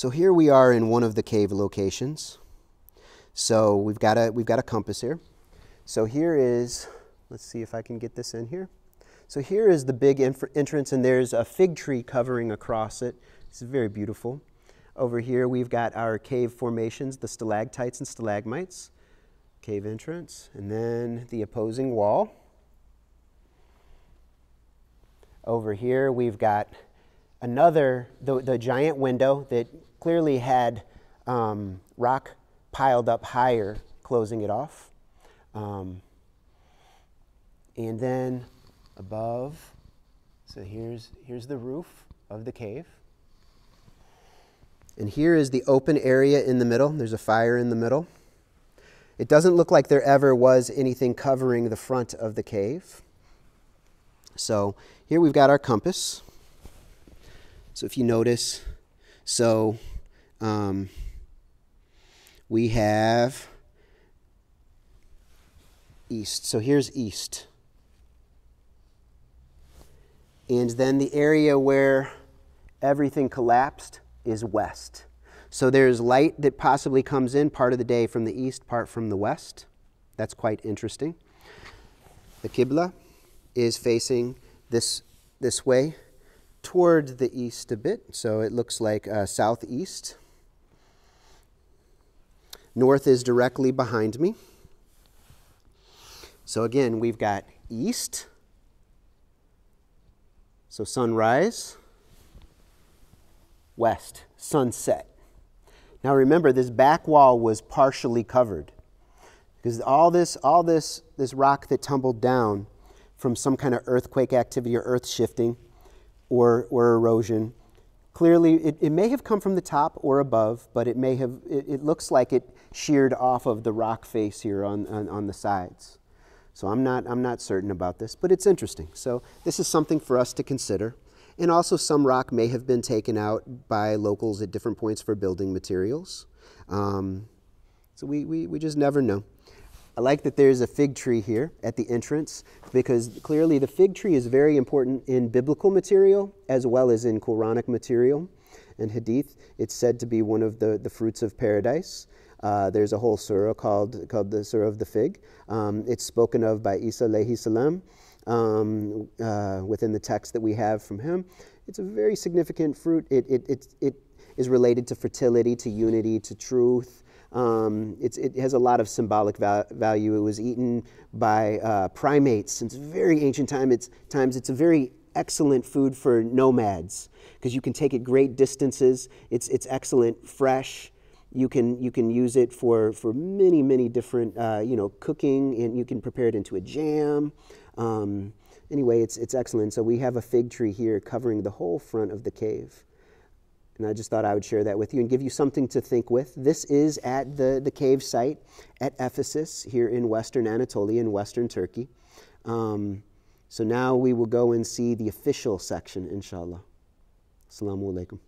So here we are in one of the cave locations. So we've got a, we've got a compass here. So here is, let's see if I can get this in here. So here is the big entrance and there's a fig tree covering across it. It's very beautiful. Over here we've got our cave formations, the stalactites and stalagmites, cave entrance, and then the opposing wall. Over here we've got another, the, the giant window that clearly had um, rock piled up higher, closing it off. Um, and then above, so here's, here's the roof of the cave. And here is the open area in the middle. There's a fire in the middle. It doesn't look like there ever was anything covering the front of the cave. So here we've got our compass. So if you notice, so um, we have east. So here's east. And then the area where everything collapsed is west. So there's light that possibly comes in part of the day from the east, part from the west. That's quite interesting. The Qibla is facing this, this way toward the east a bit. So it looks like uh, southeast. North is directly behind me. So again, we've got east, so sunrise, west, sunset. Now remember, this back wall was partially covered because all this, all this, this rock that tumbled down from some kind of earthquake activity or earth shifting or, or erosion Clearly, it, it may have come from the top or above, but it may have, it, it looks like it sheared off of the rock face here on, on, on the sides. So I'm not, I'm not certain about this, but it's interesting. So this is something for us to consider. And also some rock may have been taken out by locals at different points for building materials. Um, so we, we, we just never know. I like that there's a fig tree here at the entrance because clearly the fig tree is very important in biblical material as well as in Quranic material and hadith. It's said to be one of the, the fruits of paradise. Uh, there's a whole surah called, called the Surah of the Fig. Um, it's spoken of by Isa alayhi salam um, uh, within the text that we have from him. It's a very significant fruit. It, it, it, it is related to fertility, to unity, to truth, um, it has a lot of symbolic val value. It was eaten by uh, primates since very ancient time. It's, times. It's a very excellent food for nomads because you can take it great distances. It's, it's excellent fresh. You can, you can use it for, for many, many different, uh, you know, cooking, and you can prepare it into a jam. Um, anyway, it's, it's excellent. So we have a fig tree here covering the whole front of the cave. And I just thought I would share that with you and give you something to think with. This is at the, the cave site at Ephesus here in western Anatolia in western Turkey. Um, so now we will go and see the official section, inshallah. Assalamu alaikum.